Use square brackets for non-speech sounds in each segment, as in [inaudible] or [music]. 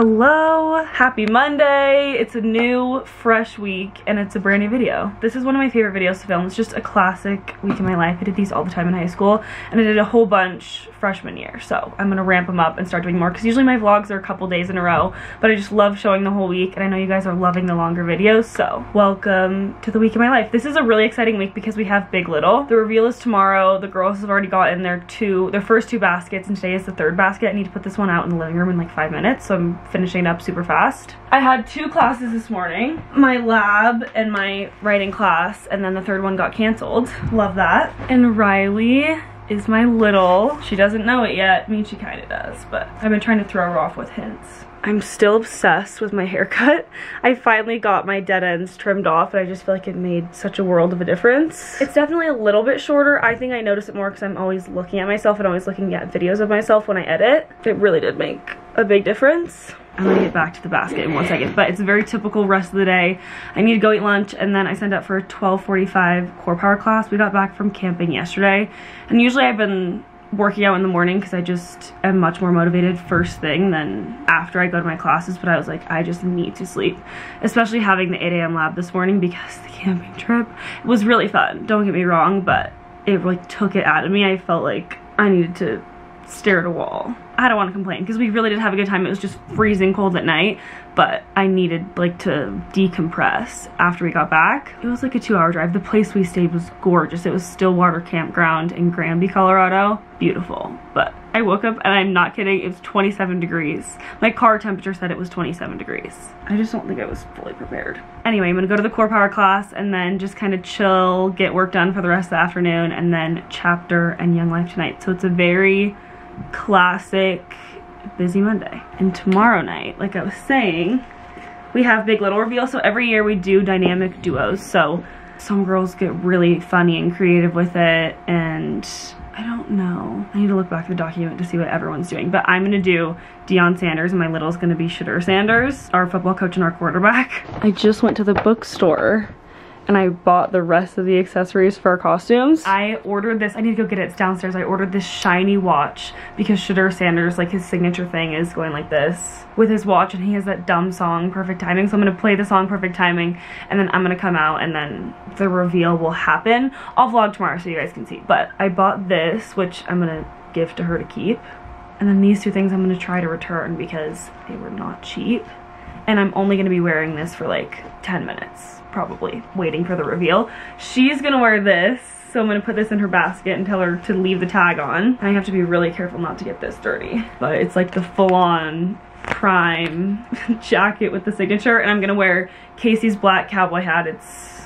Hello, happy Monday. It's a new, fresh week, and it's a brand new video. This is one of my favorite videos to film. It's just a classic week in my life. I did these all the time in high school, and I did a whole bunch freshman year. So I'm gonna ramp them up and start doing more, because usually my vlogs are a couple days in a row, but I just love showing the whole week, and I know you guys are loving the longer videos, so welcome to the week in my life. This is a really exciting week because we have Big Little. The reveal is tomorrow. The girls have already gotten their two, their first two baskets, and today is the third basket. I need to put this one out in the living room in like five minutes, so I'm finishing up super fast. I had two classes this morning, my lab and my writing class, and then the third one got canceled. Love that. And Riley is my little. She doesn't know it yet. I mean, she kind of does, but I've been trying to throw her off with hints. I'm still obsessed with my haircut. I finally got my dead ends trimmed off and I just feel like it made such a world of a difference. It's definitely a little bit shorter. I think I notice it more because I'm always looking at myself and always looking at videos of myself when I edit. It really did make a big difference. I'm gonna get back to the basket in one second, but it's a very typical rest of the day. I need to go eat lunch and then I signed up for a 1245 core power class. We got back from camping yesterday and usually I've been working out in the morning because I just am much more motivated first thing than after I go to my classes but I was like I just need to sleep especially having the 8 a.m. lab this morning because the camping trip was really fun don't get me wrong but it like took it out of me I felt like I needed to stare at a wall I don't want to complain because we really did have a good time. It was just freezing cold at night, but I needed like to decompress after we got back. It was like a two hour drive. The place we stayed was gorgeous. It was Stillwater Campground in Granby, Colorado. Beautiful. But I woke up and I'm not kidding, it was 27 degrees. My car temperature said it was 27 degrees. I just don't think I was fully prepared. Anyway, I'm gonna go to the core power class and then just kind of chill, get work done for the rest of the afternoon, and then chapter and Young Life tonight. So it's a very classic busy Monday. And tomorrow night, like I was saying, we have Big Little reveal. So every year we do dynamic duos. So some girls get really funny and creative with it and I don't know. I need to look back at the document to see what everyone's doing. But I'm gonna do Deion Sanders and my little's gonna be Shedeur Sanders, our football coach and our quarterback. I just went to the bookstore and I bought the rest of the accessories for our costumes. I ordered this, I need to go get it, it's downstairs. I ordered this shiny watch because Shedeur Sanders, like his signature thing is going like this with his watch and he has that dumb song, Perfect Timing. So I'm gonna play the song Perfect Timing and then I'm gonna come out and then the reveal will happen. I'll vlog tomorrow so you guys can see. But I bought this, which I'm gonna give to her to keep. And then these two things I'm gonna try to return because they were not cheap. And I'm only gonna be wearing this for like 10 minutes probably waiting for the reveal. She's gonna wear this, so I'm gonna put this in her basket and tell her to leave the tag on. I have to be really careful not to get this dirty. But it's like the full-on prime [laughs] jacket with the signature, and I'm gonna wear Casey's black cowboy hat. It's,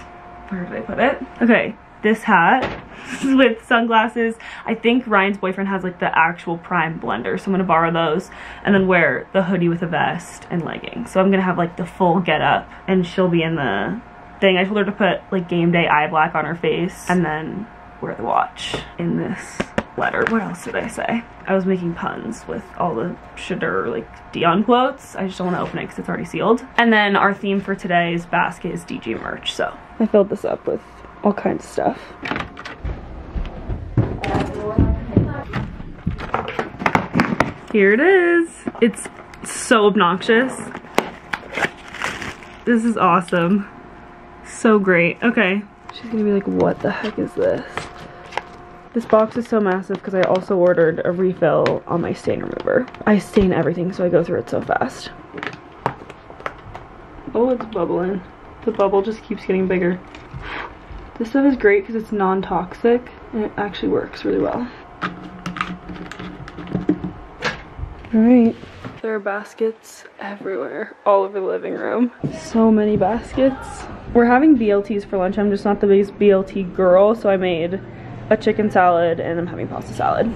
where did I put it? Okay, this hat [laughs] with sunglasses. I think Ryan's boyfriend has like the actual prime blender, so I'm gonna borrow those and then wear the hoodie with a vest and leggings. So I'm gonna have like the full get up and she'll be in the thing. I told her to put like game day eye black on her face and then wear the watch in this letter. What else did I say? I was making puns with all the Shedeur like Deion quotes. I just don't want to open it because it's already sealed. And then our theme for today's basket is DG merch. So I filled this up with all kinds of stuff. Here it is. It's so obnoxious. This is awesome. So great. Okay. She's gonna be like, what the heck is this? This box is so massive because I also ordered a refill on my stain remover. I stain everything so I go through it so fast. Oh, it's bubbling. The bubble just keeps getting bigger. This stuff is great because it's non-toxic and it actually works really well. Alright. There are baskets everywhere, all over the living room. So many baskets. We're having BLTs for lunch. I'm just not the biggest BLT girl, so I made a chicken salad and I'm having pasta salad.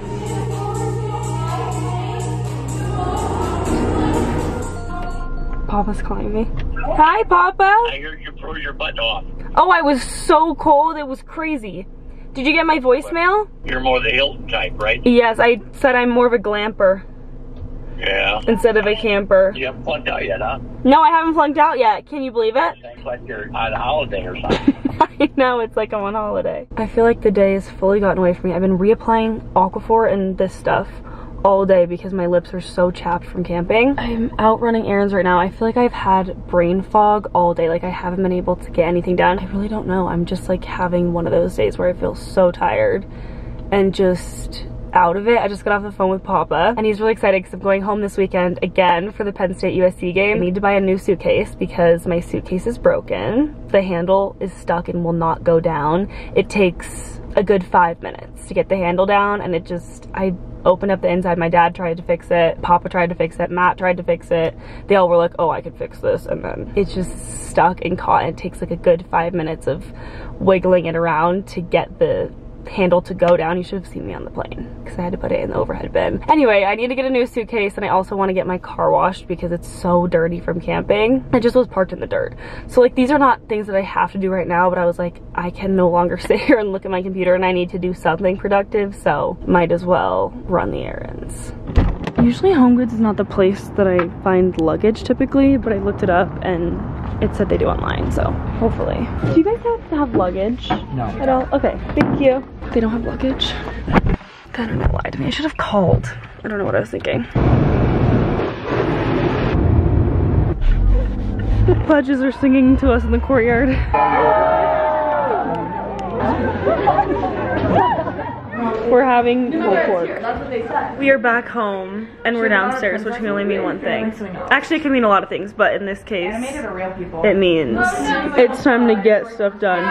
Papa's calling me. Hi, Papa. I heard you froze your butt off. Oh, I was so cold. It was crazy. Did you get my voicemail? You're more the Hilton type, right? Yes, I said I'm more of a glamper. Yeah. Instead of a camper. You haven't plugged out yet, huh? No, I haven't flunked out yet. Can you believe it? Seems like you're on a holiday or something. [laughs] I know, it's like I'm on holiday. I feel like the day has fully gotten away from me. I've been reapplying Aquaphor and this stuff all day because my lips are so chapped from camping. I'm out running errands right now. I feel like I've had brain fog all day. Like I haven't been able to get anything done. I really don't know. I'm just like having one of those days where I feel so tired and just out of it. I just got off the phone with Papa and he's really excited because I'm going home this weekend again for the Penn State USC game. I need to buy a new suitcase because my suitcase is broken. The handle is stuck and will not go down. It takes a good five minutes to get the handle down and it just, I opened up the inside. My dad tried to fix it. Papa tried to fix it. Matt tried to fix it. They all were like, oh, I could fix this. And then it's just stuck and caught. And It takes like a good five minutes of wiggling it around to get the handle to go down. You should have seen me on the plane because I had to put it in the overhead bin. Anyway, I need to get a new suitcase and I also want to get my car washed because it's so dirty from camping. It just was parked in the dirt. So like these are not things that I have to do right now, but I was like, I can no longer [laughs] sit here and look at my computer and I need to do something productive. So might as well run the errands. Usually Home Goods is not the place that I find luggage typically, but I looked it up and it said they do online, so hopefully. Do you guys have to have luggage? No. At all? Okay, thank you. They don't have luggage. The internet lied to me. I should have called. I don't know what I was thinking. The pledges are singing to us in the courtyard. We're having pulled pork. We are back home and we're downstairs, which can only mean one thing. Actually, it can mean a lot of things, but in this case, it means it's time to get stuff done.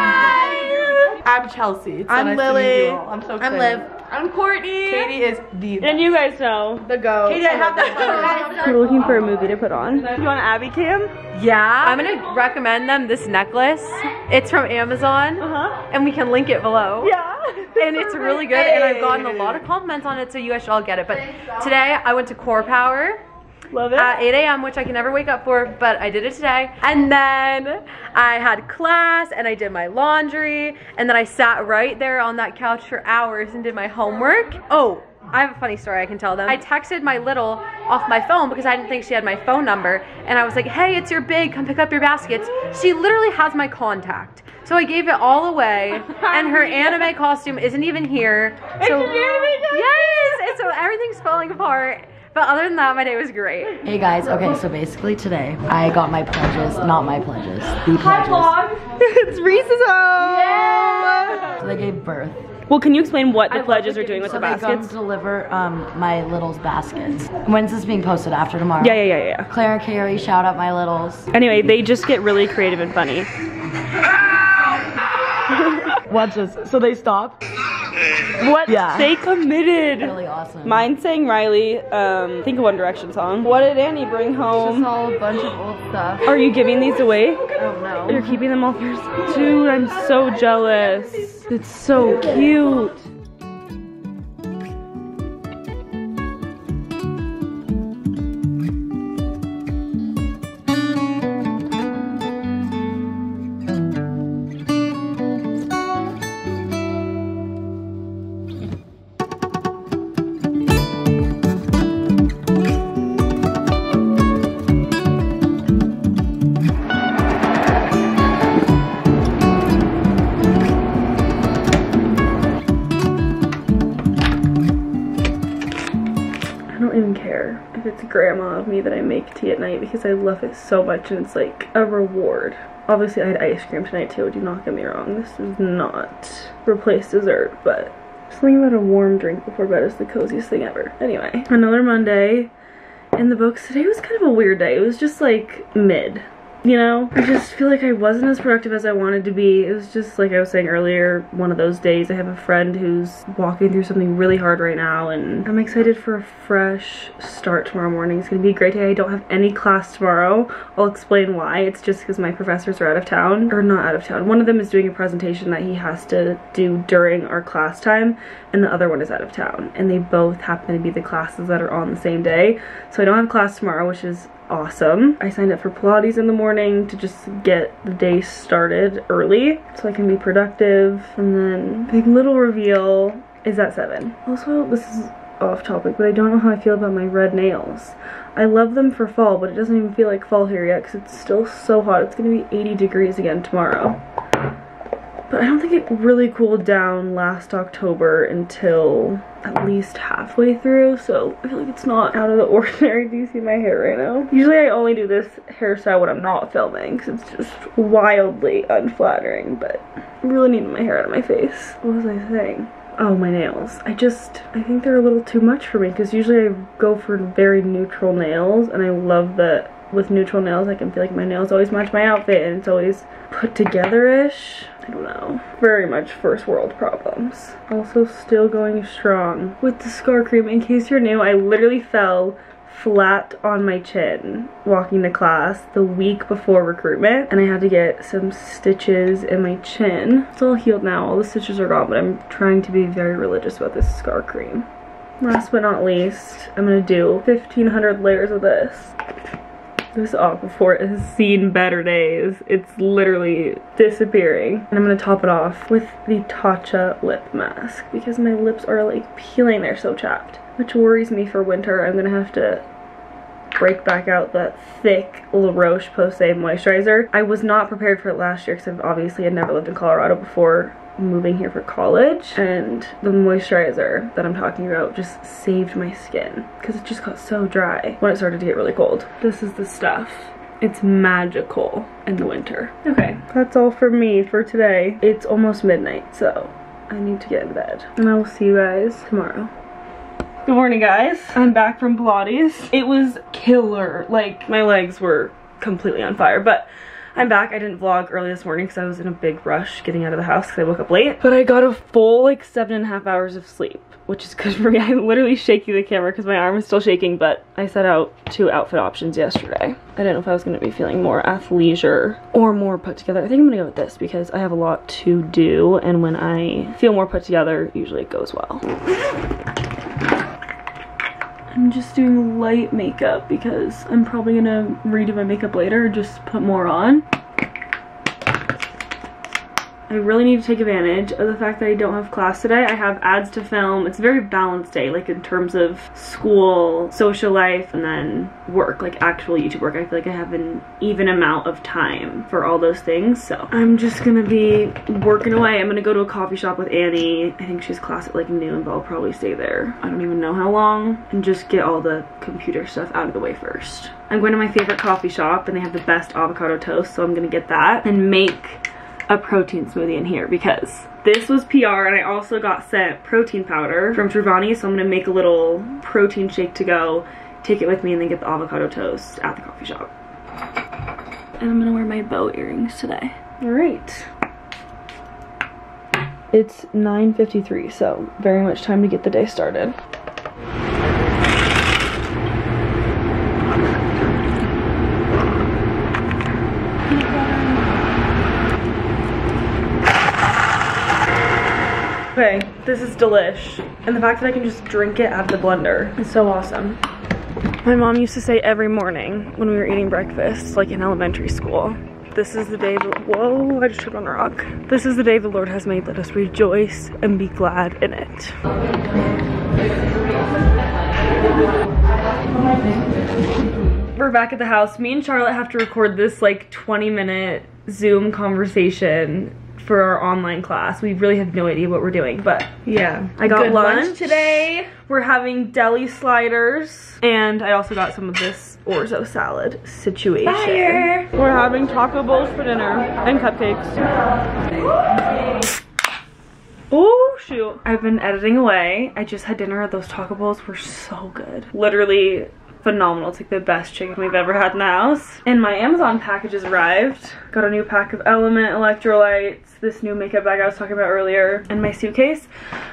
I'm Chelsea. It's I'm nice Lily. meet you all. I'm so I'm. Liv. I'm Courtney. Katie is the And you guys know, The go. Katie, I have that [laughs] we're looking for a movie to put on. You want Abby Cam? Yeah, I'm gonna recommend them this necklace. It's from Amazon, Uh-huh. and we can link it below. Yeah. And it's [laughs] really good, and I've gotten a lot of compliments on it, so you guys should all get it. But today I went to Core Power Love it. at 8 a.m., which I can never wake up for, but I did it today. And then I had class, and I did my laundry, and then I sat right there on that couch for hours and did my homework. Oh, I have a funny story I can tell them. I texted my little off my phone because I didn't think she had my phone number, and I was like, hey, it's your big, come pick up your baskets. She literally has my contact. So I gave it all away, [laughs] and her anime costume isn't even here. It's So yes, and so everything's falling apart. But other than that, my day was great. Hey guys, okay, so basically today I got my pledges, not my pledges, the pledges. [laughs] it's Reese's home. So they gave birth. Well, can you explain what the pledges are doing with so the they come baskets? to deliver um, my littles baskets. When's this being posted? After tomorrow? Yeah, yeah, yeah, yeah. Claire and Carrie, shout out my littles. Anyway, they just get really creative and funny. Watch this. So they stop. What? Yeah. They committed. Really awesome. Mine sang Riley, um, think of One Direction song. What did Annie bring home? Just all a bunch of old stuff. Are you giving these away? Oh no. You're keeping them all for yourself? Dude, I'm so jealous. It's so cute. It's grandma of me that I make tea at night because I love it so much and it's like a reward. Obviously I had ice cream tonight too, do not get me wrong. This does not replace dessert, but something about a warm drink before bed is the coziest thing ever. Anyway, another Monday in the books. Today was kind of a weird day. It was just like mid. You know, I just feel like I wasn't as productive as I wanted to be. It was just like I was saying earlier, one of those days. I have a friend who's walking through something really hard right now, and I'm excited for a fresh start tomorrow morning. It's gonna be a great day. I don't have any class tomorrow. I'll explain why. It's just because my professors are out of town, or not out of town. One of them is doing a presentation that he has to do during our class time, and the other one is out of town. And they both happen to be the classes that are on the same day. So I don't have class tomorrow, which is awesome. I signed up for Pilates in the morning to just get the day started early so I can be productive. And then big little reveal is at 7. Also, this is off topic, but I don't know how I feel about my red nails. I love them for fall, but it doesn't even feel like fall here yet because it's still so hot. It's going to be 80 degrees again tomorrow. But I don't think it really cooled down last October until at least halfway through, so I feel like it's not out of the [laughs] ordinary. Do you see my hair right now? Usually I only do this hairstyle when I'm not filming, because it's just wildly unflattering, but I really need my hair out of my face. What was I saying? Oh, my nails. I just, I think they're a little too much for me, because usually I go for very neutral nails, and I love that with neutral nails, I can feel like my nails always match my outfit, and it's always put together-ish. I don't know. Very much first world problems. Also still going strong with the scar cream. In case you're new, I literally fell flat on my chin walking to class the week before recruitment and I had to get some stitches in my chin. It's all healed now, all the stitches are gone, but I'm trying to be very religious about this scar cream. Last but not least, I'm gonna do 1500 layers of this. This Aquaphor has seen better days. It's literally disappearing. And I'm gonna top it off with the Tatcha lip mask because my lips are like peeling, they're so chapped. Which worries me for winter. I'm gonna have to break back out that thick La Roche Posay moisturizer. I was not prepared for it last year because I've obviously had never lived in Colorado before moving here for college and the moisturizer that I'm talking about just saved my skin because it just got so dry when it started to get really cold. This is the stuff. It's magical in the winter. Okay, that's all for me for today. It's almost midnight, so I need to get in bed. And I will see you guys tomorrow. Good morning, guys. I'm back from Pilates. It was killer. Like, my legs were completely on fire, but I'm back. I didn't vlog early this morning because I was in a big rush getting out of the house because I woke up late. But I got a full, like, seven and a half hours of sleep, which is good for me. [laughs] I'm literally shaking the camera because my arm is still shaking, but I set out two outfit options yesterday. I didn't know if I was going to be feeling more athleisure or more put together. I think I'm going to go with this because I have a lot to do, and when I feel more put together, usually it goes well. I'm just doing light makeup because I'm probably gonna redo my makeup later just put more on. I really need to take advantage of the fact that I don't have class today. I have ads to film. It's a very balanced day, like in terms of school, social life, and then work, like actual YouTube work. I feel like I have an even amount of time for all those things. So I'm just gonna be working away. I'm gonna go to a coffee shop with Annie. I think she's class at like noon, but I'll probably stay there. I don't even know how long. And just get all the computer stuff out of the way first. I'm going to my favorite coffee shop and they have the best avocado toast, so I'm gonna get that and make a protein smoothie in here because this was PR and I also got sent protein powder from Truvani so I'm gonna make a little protein shake to go. Take it with me and then get the avocado toast at the coffee shop. And I'm gonna wear my bow earrings today. All right it's 9.53 so very much time to get the day started Okay, this is delish. And the fact that I can just drink it out of the blender is so awesome. My mom used to say every morning when we were eating breakfast, like in elementary school, this is the day, the, whoa, I just tripped on a rock. This is the day the Lord has made, let us rejoice and be glad in it. We're back at the house. Me and Charlotte have to record this like 20 minute Zoom conversation for our online class. We really have no idea what we're doing, but yeah. I got lunch. lunch today. We're having deli sliders, and I also got some of this orzo salad situation. Fire. We're having taco bowls for dinner and cupcakes. Oh shoot. I've been editing away. I just had dinner. Those taco bowls were so good. Literally phenomenal. It's like the best chicken we've ever had in the house. And my Amazon packages arrived. Got a new pack of LMNT electrolytes, this new makeup bag I was talking about earlier, and my suitcase.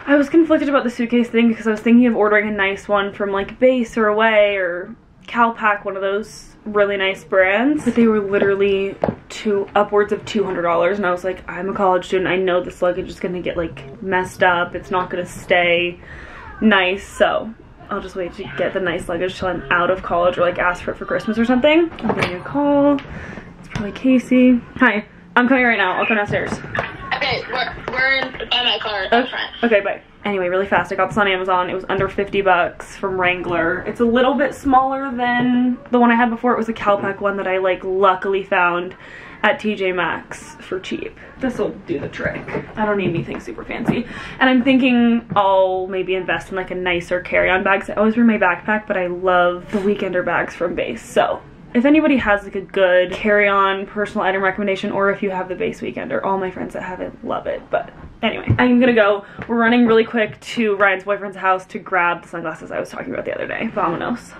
I was conflicted about the suitcase thing because I was thinking of ordering a nice one from like Béis or Away or Calpak, one of those really nice brands. But they were literally two upwards of $200 and I was like, I'm a college student. I know this luggage is gonna get like messed up. It's not gonna stay nice. So I'll just wait to get the nice luggage till I'm out of college or like ask for it for Christmas or something. I'm getting a call. It's probably Casey. Hi, I'm coming right now. I'll come downstairs. Okay, we're, we're in, by my car Oh, front. Okay, bye. Anyway, really fast, I got this on Amazon. It was under 50 bucks from Wrangler. It's a little bit smaller than the one I had before. It was a Calpak one that I like luckily found at TJ Maxx for cheap. This will do the trick. I don't need anything super fancy. And I'm thinking I'll maybe invest in like a nicer carry-on bag. 'cause I always wear my backpack, but I love the Weekender bags from Béis. So if anybody has like a good carry-on personal item recommendation or if you have the Béis Weekender, all my friends that have it love it. But anyway, I'm gonna go. We're running really quick to Ryan's boyfriend's house to grab the sunglasses I was talking about the other day. Vamonos.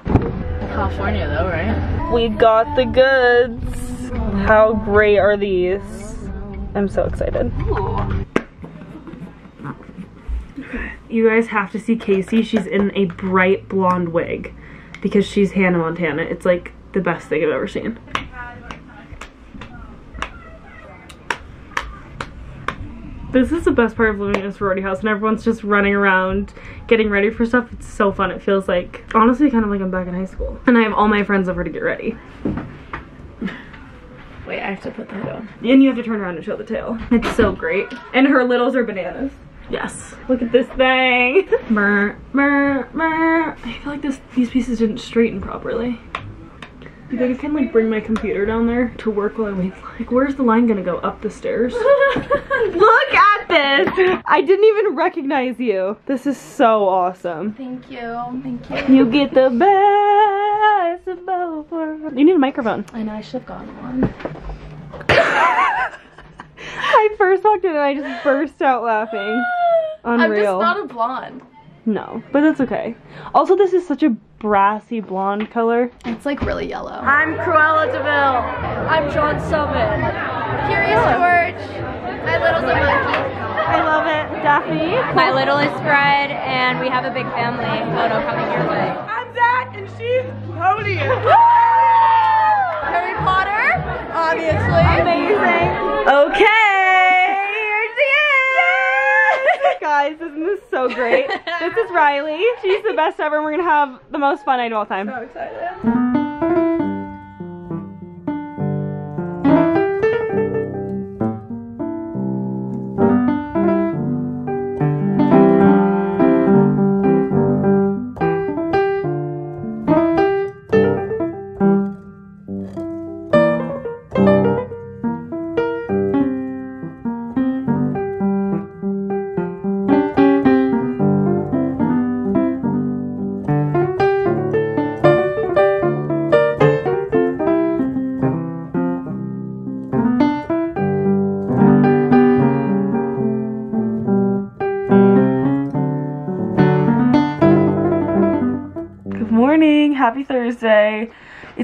California though, right? We got the goods. How great are these? I'm so excited. You guys have to see Casey. She's in a bright blonde wig because she's Hannah Montana. It's like the best thing I've ever seen. This is the best part of living in a sorority house and everyone's just running around getting ready for stuff. It's so fun. It feels like, honestly, kind of like I'm back in high school. And I have all my friends over to get ready. Wait, I have to put that on. And you have to turn around and show the tail. It's so great. And her littles are bananas. Yes. Look at this thing. [laughs] Mer, mer, mer. I feel like this these pieces didn't straighten properly. You think I can like bring my computer down there to work while I wait? Like, where's the line gonna go? Up the stairs? [laughs] Look at this! I didn't even recognize you. This is so awesome. Thank you. Thank you. You get the best of both worlds. You need a microphone. I know I should have gotten one. [laughs] I first walked in and I just burst out laughing. [gasps] Unreal. I'm Unreal. just not a blonde. No, but that's okay. Also, this is such a brassy blonde color. It's like really yellow. I'm Cruella de Vil. I'm John Summit. Curious George. My little's a monkey. I love it. Daphne? My little is Fred, and we have a big family oh, photo coming your way. I'm Zach and she's Cody. Harry Potter. Obviously. Amazing. Okay. Here she [laughs] is. Guys, isn't this so great? this is Riley. She's the best ever, and we're gonna have the most fun night of all time. So excited.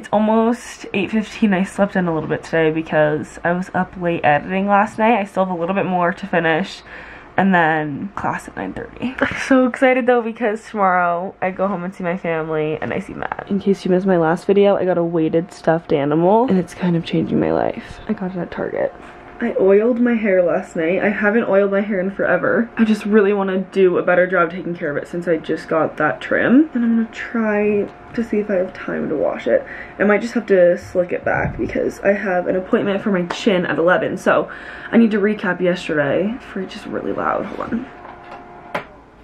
It's almost 8.15. I slept in a little bit today because I was up late editing last night. I still have a little bit more to finish and then class at 9.30. [laughs] I'm so excited though because tomorrow I go home and see my family and I see Matt. In case you missed my last video, I got a weighted stuffed animal and it's kind of changing my life. I got it at Target. I oiled my hair last night. I haven't oiled my hair in forever. I just really want to do a better job taking care of it since I just got that trim. And I'm going to try to see if I have time to wash it. I might just have to slick it back because I have an appointment for my chin at 11. So I need to recap yesterday for just really loud. Hold on.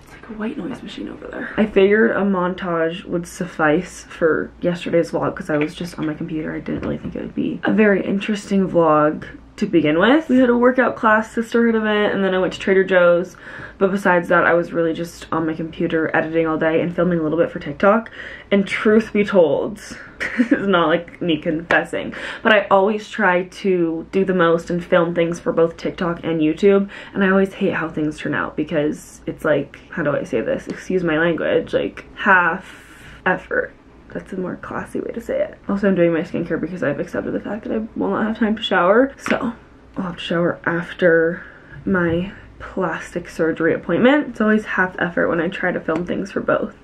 It's like a white noise machine over there. I figured a montage would suffice for yesterday's vlog because I was just on my computer. I didn't really think it would be a very interesting vlog to begin with. We had a workout class, sisterhood event, and then I went to Trader Joe's. But besides that, I was really just on my computer editing all day and filming a little bit for TikTok. And truth be told, [laughs] is not like me confessing, but I always try to do the most and film things for both TikTok and YouTube. And I always hate how things turn out because it's like, how do I say this? Excuse my language, like half effort that's a more classy way to say it. Also, I'm doing my skincare because I've accepted the fact that I will not have time to shower. So, I'll have to shower after my plastic surgery appointment. It's always half effort when I try to film things for both.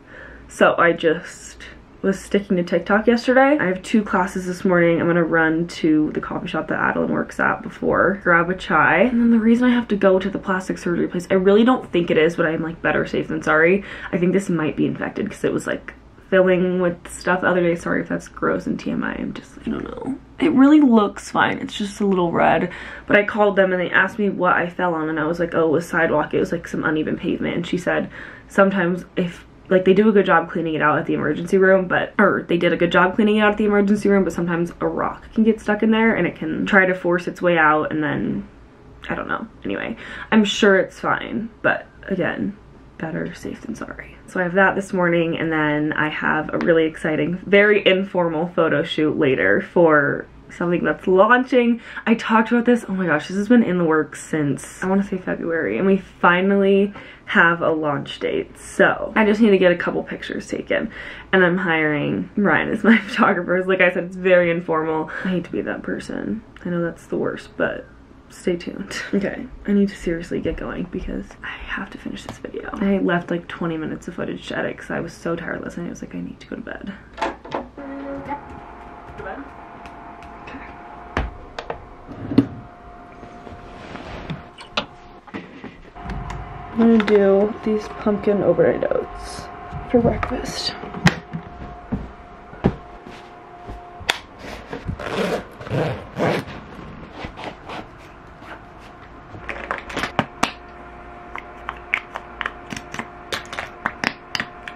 So, I just was sticking to TikTok yesterday. I have two classes this morning. I'm gonna run to the coffee shop that Adeline works at before, grab a chai. And then the reason I have to go to the plastic surgery place, I really don't think it is, but I'm like better safe than sorry. I think this might be infected because it was like filling with stuff the other day. Sorry if that's gross and TMI. I'm just, I don't know. It really looks fine. It's just a little red. But I called them and they asked me what I fell on. And I was like, oh, it was sidewalk. It was like some uneven pavement. And she said, sometimes if like they do a good job cleaning it out at the emergency room but or they did a good job cleaning it out at the emergency room but sometimes a rock can get stuck in there and it can try to force its way out and then I don't know anyway I'm sure it's fine but again better safe than sorry so I have that this morning and then I have a really exciting very informal photo shoot later for something that's launching. I talked about this, oh my gosh, this has been in the works since, I wanna say February, and we finally have a launch date. So I just need to get a couple pictures taken and I'm hiring Ryan as my [laughs] photographer. Like I said, it's very informal. I hate to be that person. I know that's the worst, but stay tuned. Okay, I need to seriously get going because I have to finish this video. I left like 20 minutes of footage to edit because I was so tired last night. I was like, I need to go to bed. I'm gonna do these pumpkin overnight oats for breakfast.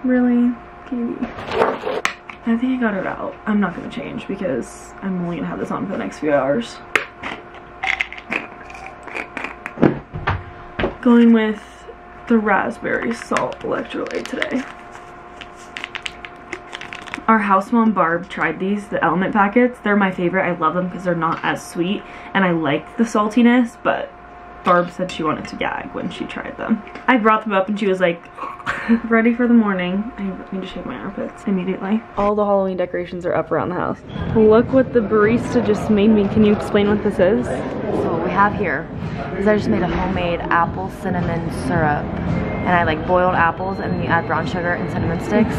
Really? Katie? I think I got it out. I'm not gonna change because I'm only gonna have this on for the next few hours. Going with the raspberry salt electrolyte today. Our house mom Barb tried these, the LMNT packets. They're my favorite. I love them because they're not as sweet and I like the saltiness, but Barb said she wanted to gag when she tried them. I brought them up and she was like, [laughs] ready for the morning. I need to shave my armpits immediately. All the Halloween decorations are up around the house. Look what the barista just made me. Can you explain what this is? So what we have here is I just made a homemade apple cinnamon syrup. And I like boiled apples and then you add brown sugar and cinnamon sticks.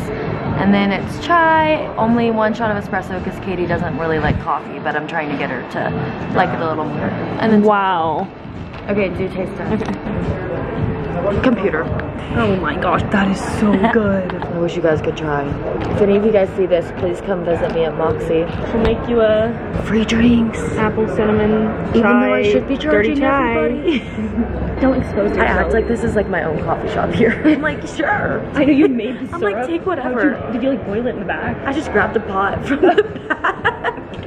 And then it's chai, only one shot of espresso because Katie doesn't really like coffee, but I'm trying to get her to like it a little more. And then Wow. Okay, do taste it. Computer. Oh my gosh, that is so [laughs] good. I wish you guys could try. If any of you guys see this, please come visit me at Moxie. She'll make you a Free drinks. apple cinnamon Even though I should be charging everybody. [laughs] Don't expose yourself. I act like this is like my own coffee shop here. [laughs] I'm like, sure. I know you made the I'm like, take whatever. you- did you like boil it in the back? I just grabbed the pot from the back.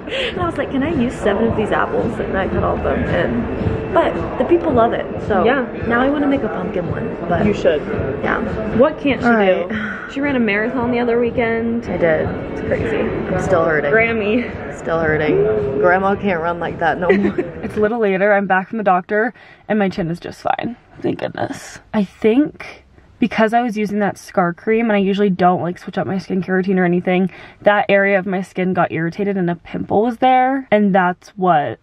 [laughs] And I was like, can I use seven of these apples? And I cut all of them. And but the people love it. So Yeah. now I want to make a pumpkin one. But You should. yeah, What can't she All right. do? She ran a marathon the other weekend. I did. It's crazy. I'm still hurting. Grammy. Still hurting. Grandma can't run like that no more. [laughs] It's a little later. I'm back from the doctor and my chin is just fine. Thank goodness. I think because I was using that scar cream and I usually don't like switch up my skincare routine or anything, that area of my skin got irritated and a pimple was there. And that's what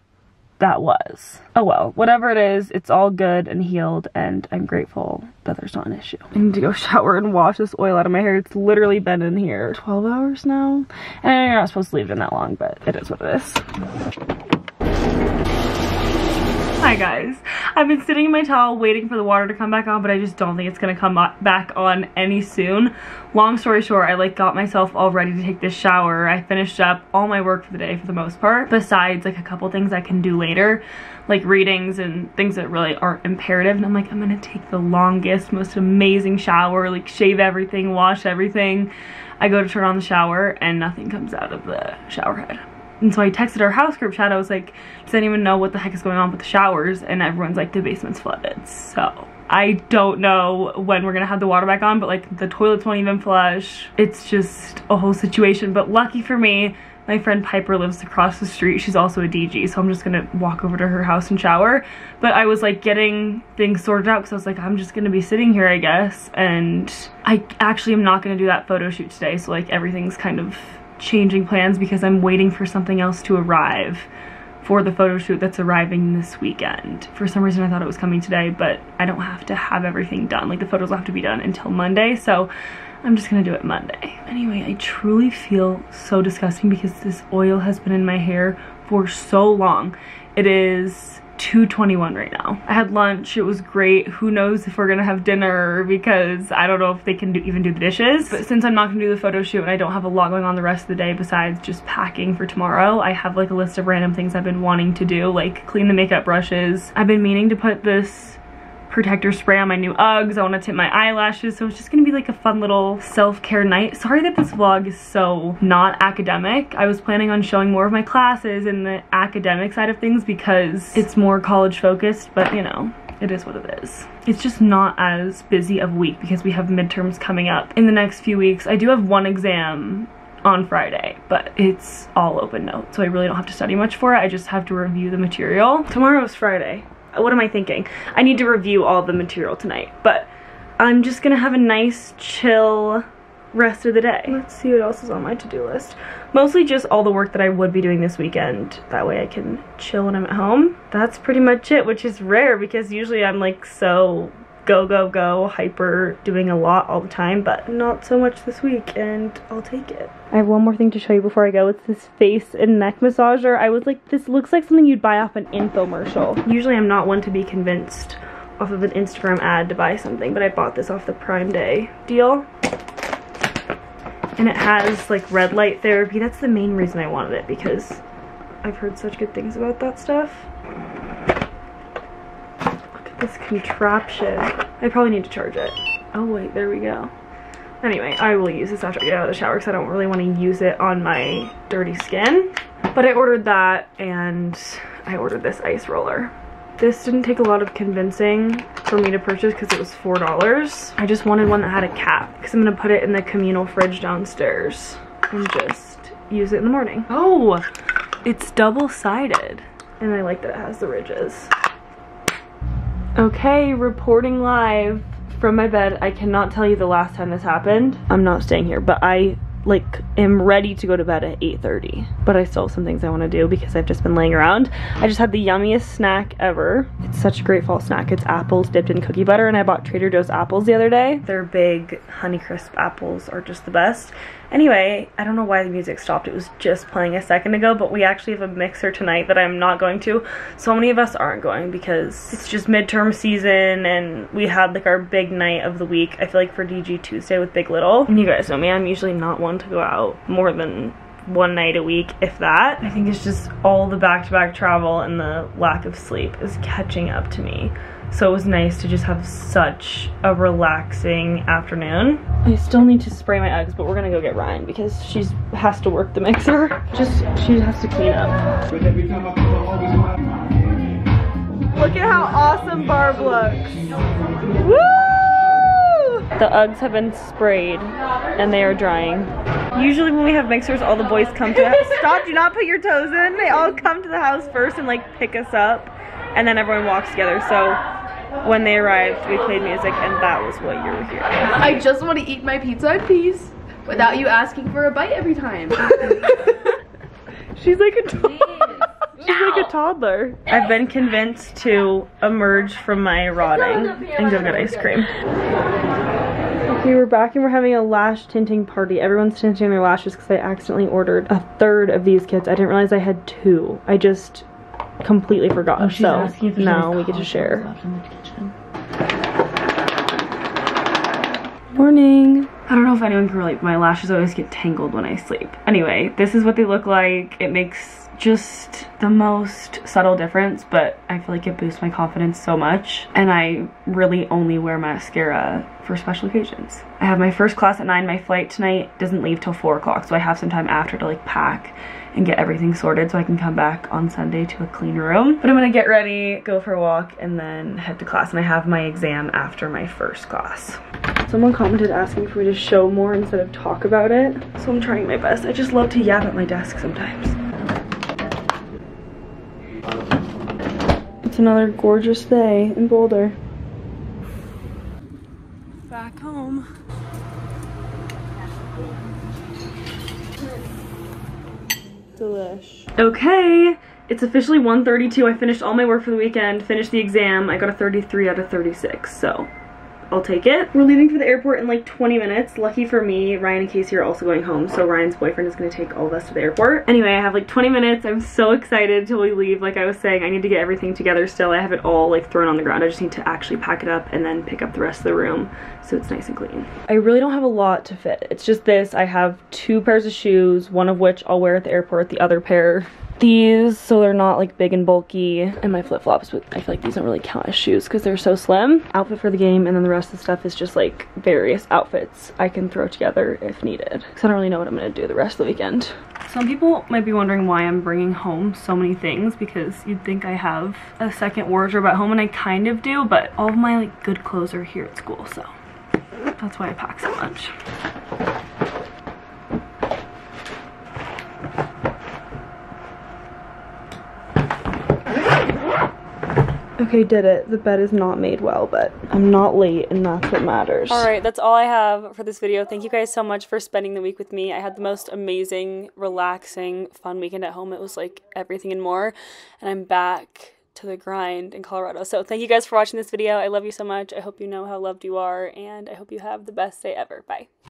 that was. Oh well, whatever it is, it's all good and healed and I'm grateful that there's not an issue. I need to go [laughs] shower and wash this oil out of my hair. It's literally been in here 12 hours now. And you're not supposed to leave it in that long, but it is what it is. Hi guys. I've been sitting in my towel waiting for the water to come back on, but I just don't think it's gonna come back on any soon. Long story short, I like got myself all ready to take this shower. I finished up all my work for the day for the most part, besides like a couple things I can do later, like readings and things that really aren't imperative. And I'm like, I'm gonna take the longest, most amazing shower, like shave everything, wash everything. I go to turn on the shower and nothing comes out of the shower head. And so I texted our house group chat. I was like, does anyone know what the heck is going on with the showers? And everyone's like, the basement's flooded. So I don't know when we're gonna have the water back on, but like the toilets won't even flush. It's just a whole situation. But lucky for me, my friend Piper lives across the street. She's also a DG, so I'm just gonna walk over to her house and shower. But I was like getting things sorted out because I was like, I'm just gonna be sitting here, I guess. And I actually am not gonna do that photo shoot today, so like everything's kind of changing plans because I'm waiting for something else to arrive for the photo shoot that's arriving this weekend. For some reason I thought it was coming today, but I don't have to have everything done. Like the photos will have to be done until Monday, so I'm just gonna do it Monday. Anyway, I truly feel so disgusting because this oil has been in my hair for so long. It is 2.21 right now. I had lunch, it was great. Who knows if we're gonna have dinner because I don't know if they can do, even do the dishes. But since I'm not gonna do the photo shoot and I don't have a lot going on the rest of the day besides just packing for tomorrow, I have like a list of random things I've been wanting to do, like clean the makeup brushes. I've been meaning to put this protector spray on my new Uggs. I want to tint my eyelashes. So it's just going to be like a fun little self-care night. Sorry that this vlog is so not academic. I was planning on showing more of my classes and the academic side of things because it's more college focused, but you know, it is what it is. It's just not as busy of a week because we have midterms coming up in the next few weeks. I do have one exam on Friday, but it's all open note, so I really don't have to study much for it. I just have to review the material. Tomorrow is Friday what am I thinking? I need to review all the material tonight, but I'm just gonna have a nice, chill rest of the day. Let's see what else is on my to-do list. Mostly just all the work that I would be doing this weekend. That way I can chill when I'm at home. That's pretty much it, which is rare because usually I'm like so go, go, go, hyper, doing a lot all the time, but not so much this week, and I'll take it. I have one more thing to show you before I go. It's this face and neck massager. I was like, this looks like something you'd buy off an infomercial. Usually I'm not one to be convinced off of an Instagram ad to buy something, but I bought this off the Prime Day deal. And it has like red light therapy. That's the main reason I wanted it because I've heard such good things about that stuff this contraption. I probably need to charge it. Oh wait, there we go. Anyway, I will use this after I get out of the shower because I don't really want to use it on my dirty skin. But I ordered that and I ordered this ice roller. This didn't take a lot of convincing for me to purchase because it was $4. I just wanted one that had a cap because I'm going to put it in the communal fridge downstairs and just use it in the morning. Oh, it's double-sided. And I like that it has the ridges. Okay, reporting live from my bed. I cannot tell you the last time this happened. I'm not staying here, but I like am ready to go to bed at 8.30 but I still have some things I want to do because I've just been laying around. I just had the yummiest snack ever. It's such a great fall snack. It's apples dipped in cookie butter and I bought Trader Joe's apples the other day. Their big Honeycrisp apples are just the best Anyway, I don't know why the music stopped. It was just playing a second ago, but we actually have a mixer tonight that I'm not going to. So many of us aren't going because it's just midterm season and we had like our big night of the week. I feel like for DG Tuesday with Big Little. And you guys know me, I'm usually not one to go out more than one night a week, if that. I think it's just all the back-to-back -back travel and the lack of sleep is catching up to me. So it was nice to just have such a relaxing afternoon. I still need to spray my Uggs, but we're gonna go get Ryan because she has to work the mixer. Just, she has to clean up. Look at how awesome Barb looks. Woo! The Uggs have been sprayed and they are drying. Usually when we have mixers, all the boys come to us. Stop, do not put your toes in. They all come to the house first and like pick us up and then everyone walks together. So when they arrived, we played music, and that was what you were hearing. I just want to eat my pizza in peace without you asking for a bite every time. [laughs] She's like a She's like a toddler. I've been convinced to emerge from my rotting and go get ice cream. Okay, we're back and we're having a lash tinting party. Everyone's tinting their lashes because I accidentally ordered a third of these kits. I didn't realize I had two. I just completely forgot. Oh, so now we get to share. Morning. I don't know if anyone can relate, but my lashes always get tangled when I sleep. Anyway, this is what they look like. It makes just the most subtle difference, but I feel like it boosts my confidence so much. And I really only wear mascara for special occasions. I have my first class at 9. My flight tonight doesn't leave till 4 o'clock, so I have some time after to like pack and get everything sorted so I can come back on Sunday to a clean room. But I'm gonna get ready, go for a walk, and then head to class. And I have my exam after my first class. Someone commented asking for me to show more instead of talk about it. So I'm trying my best. I just love to yap at my desk sometimes. It's another gorgeous day in Boulder. Back home. Delish. Okay, it's officially 1.32. I finished all my work for the weekend, finished the exam. I got a 33 out of 36, so I'll take it. We're leaving for the airport in like 20 minutes. Lucky for me, Ryan and Casey are also going home, so Ryan's boyfriend is gonna take all of us to the airport. Anyway, I have like 20 minutes. I'm so excited till we leave. Like I was saying, I need to get everything together still. I have it all like thrown on the ground. I just need to actually pack it up and then pick up the rest of the room so it's nice and clean. I really don't have a lot to fit. It's just this. I have two pairs of shoes, one of which I'll wear at the airport, the other pair these so they're not like big and bulky and my flip-flops but i feel like these don't really count as shoes because they're so slim outfit for the game and then the rest of the stuff is just like various outfits i can throw together if needed because i don't really know what i'm gonna do the rest of the weekend some people might be wondering why i'm bringing home so many things because you'd think i have a second wardrobe at home and i kind of do but all of my like good clothes are here at school so that's why i pack so much Okay, did it. The bed is not made well, but I'm not late and that's what matters. All right, that's all I have for this video. Thank you guys so much for spending the week with me. I had the most amazing, relaxing, fun weekend at home. It was like everything and more. And I'm back to the grind in Colorado. So thank you guys for watching this video. I love you so much. I hope you know how loved you are and I hope you have the best day ever. Bye.